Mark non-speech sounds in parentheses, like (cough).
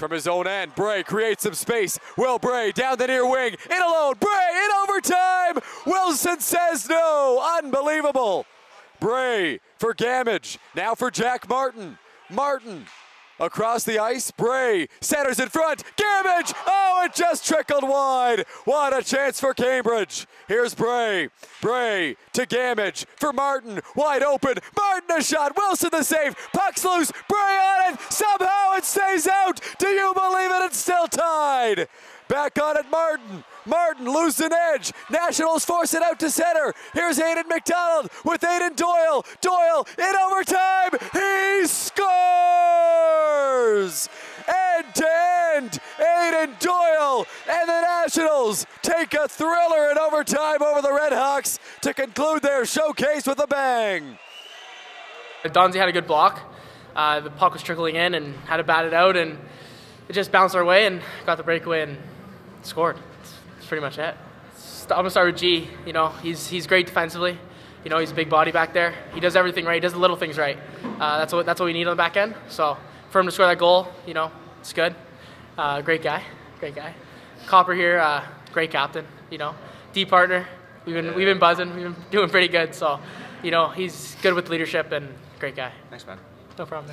from his own end. Bray creates some space. Will Bray down the near wing. In alone. Bray in overtime. Wilson says no. Unbelievable. Bray for Gamage. Now for Jack Martin. Martin across the ice. Bray centers in front. Gamage! Oh, it just trickled wide. What a chance for Cambridge. Here's Bray. Bray to Gamage for Martin. Wide open. Martin a shot. Wilson the save. Puck's loose. Bray on it. Somehow it stays out. Do you believe it? It's still Back on it, Martin. Martin loses an edge. Nationals force it out to center. Here's Aiden McDonald with Aydan Doyle. Doyle in overtime. He scores! End to end. Aydan Doyle and the Nationals take a thriller in overtime over the Redhawks to conclude their showcase with a bang. Donzi had a good block. Uh, the puck was trickling in and had to bat it out, and it just bounced our way and got the breakaway and scored. That's pretty much it. I'm gonna start with G. You know, he's he's great defensively. You know, he's a big body back there. He does everything right. He does the little things right. Uh, that's what that's what we need on the back end. So for him to score that goal, you know, it's good. Uh, great guy, great guy. Copper here, uh, great captain. You know, D partner. We've been we've been buzzing. We've been (laughs) doing pretty good. So, you know, he's good with leadership and great guy. Thanks, man. No problem.